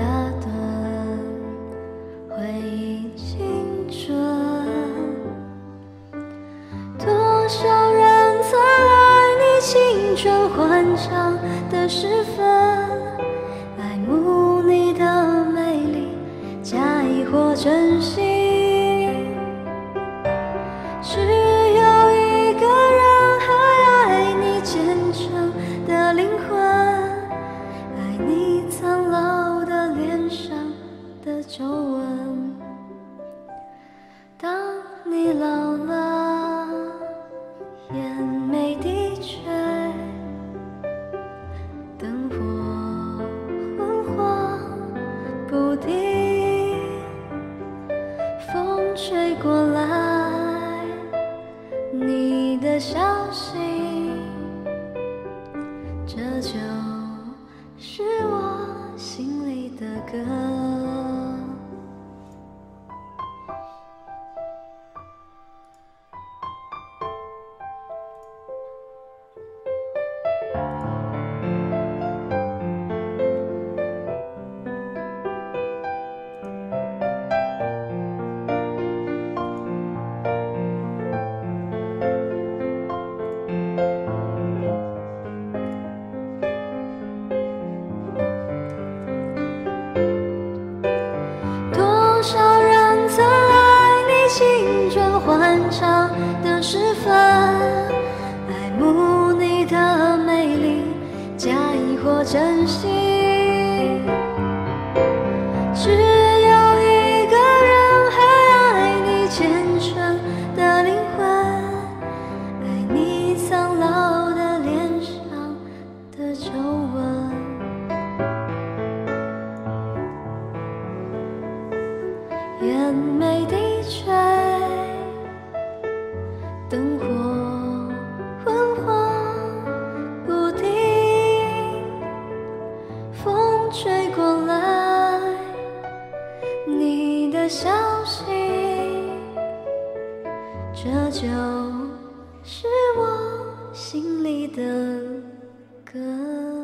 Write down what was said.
下段回忆青春多少人曾爱你青春欢畅的时分爱慕你的美丽假意或真心。你老了，眼眉低垂，灯火昏黄不定，风吹过来，你的消息，这就欢畅的时分，爱慕你的美丽，假意或真心。只有一个人还爱你虔诚的灵魂，爱你苍老的脸上的皱纹。眼眉低垂，消息，这就是我心里的歌。